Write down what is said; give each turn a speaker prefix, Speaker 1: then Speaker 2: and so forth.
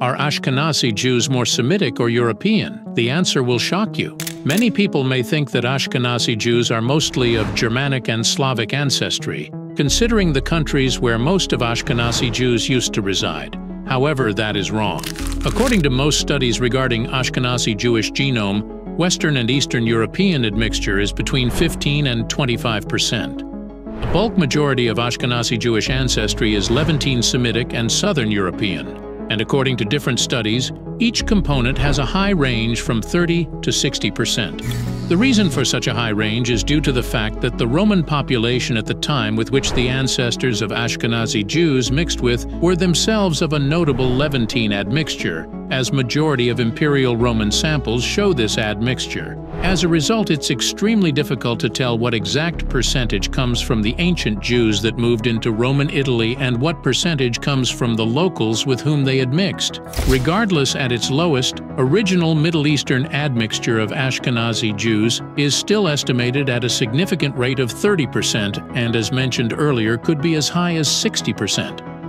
Speaker 1: Are Ashkenazi Jews more Semitic or European? The answer will shock you. Many people may think that Ashkenazi Jews are mostly of Germanic and Slavic ancestry, considering the countries where most of Ashkenazi Jews used to reside. However, that is wrong. According to most studies regarding Ashkenazi Jewish genome, Western and Eastern European admixture is between 15 and 25 percent. The bulk majority of Ashkenazi Jewish ancestry is Levantine Semitic and Southern European and according to different studies, each component has a high range from 30 to 60 percent. The reason for such a high range is due to the fact that the Roman population at the time with which the ancestors of Ashkenazi Jews mixed with were themselves of a notable Levantine admixture, as majority of Imperial Roman samples show this admixture. As a result, it's extremely difficult to tell what exact percentage comes from the ancient Jews that moved into Roman Italy and what percentage comes from the locals with whom they had mixed. Regardless, at its lowest, original Middle Eastern admixture of Ashkenazi Jews is still estimated at a significant rate of 30% and as mentioned earlier could be as high as 60%.